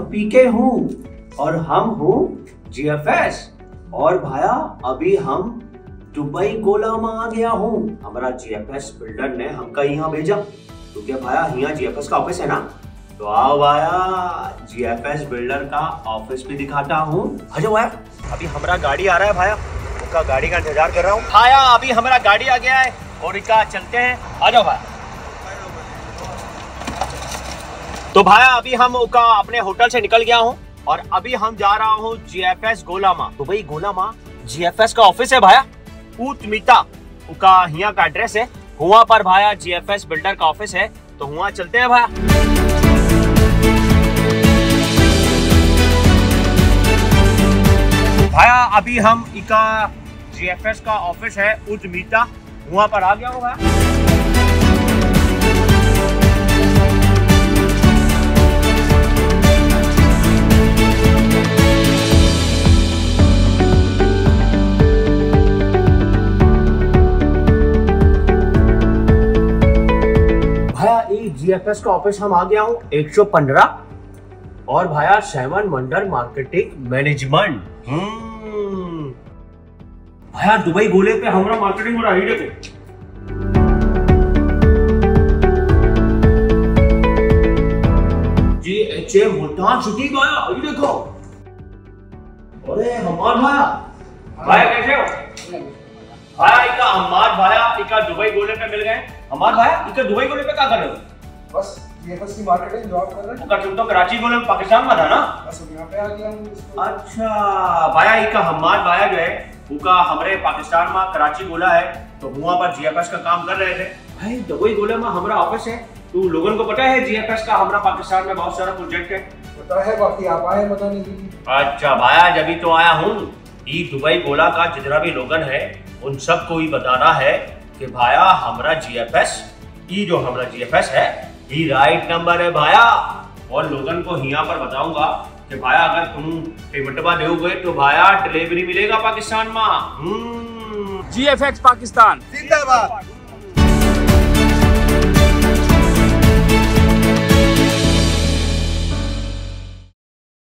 पीके हूँ और हम हूँ जीएफएस और भाया, अभी हम दुबई गोला में आ गया हूँ। हमारा जीएफएस बिल्डर ने हमका यहाँ भेजा। तो क्या भाया यहाँ जीएफएस का ऑफ़िस है ना? तो आओ भाया जीएफएस बिल्डर का ऑफ़िस भी दिखाता हूँ। जाओ भाया, अभी हमारा गाड़ी आ रहा है भाया। उसका गाड़ी का इंतज़ार कर रहा हूँ। भाया, अभी हमारा गाड़ी आ गया है और इका चलते हैं। आ जाओ भाया। तो भाया, अभी हम उका अपने होटल से निकल गया हूँ और अभी हम जा रहा हूँ जीएफएस गोलामा। दुबई गोलामा जीएफएस का ऑफ़िस है भाया। ऊतमिता उका हिया का एड्रेस है। हुआ पर भाया जीएफएस बिल्डर का ऑफ़िस है। तो हुआ चलते हैं भाया। भाया, अभी हम इका जीएफएस का ऑफ़िस है उद्मिता वहाँ पर आ गया हूँ जीएफएस का ऑफ़िस हम आ गया हूँ 115 और भाया सेवन वंडर मार्केटिंग मैनेजमेंट भाया, दुबई गोले पे हमारा मार्केटिंग हो रहा है ये देखो G H A Multan city भाया ये देखो। अरे, हमार भाया। भाया, कैसे हो? भाया, इका हमार भाया, इका दुबई गोले पे मिल गए। हमार भाया, इका दुबई गोले पे क्या कर रहे हो? बस ये बस की मार्केटिंग जॉब कर रहे हैं। तुम तो कराची में पाकिस्तान में था ना बस यहाँ पे आ गया हूँ अच्छा भाया इका हमार भाया जो है उनका हमारे पाकिस्तान में कराची गोला है तो वहाँ पर जीएफएस का काम कर रहे थे। भाई दुबई गोले में हमारा ऑफ़िस है। तो लोगों को पता है जीएफएस का हमारा पाकिस्तान में बहुत सारा प्रोजेक्ट है? पता है बाकी आप आए के लिए अच्छा भाया जब तो आया हूँ ये दुबई गोला का जितना भी लोगन है उन सबको ही बताना है कि भाया हमारा जीएफएस ये जो हमारा जीएफएस है ये राइट नंबर है भाया। और लोगन को यहाँ पर बताऊँगा कि भाया अगर तुम पेमेंटवा दोगे तो भाया डिलीवरी मिलेगा पाकिस्तान में। F X Pakistan. जिंदाबाद।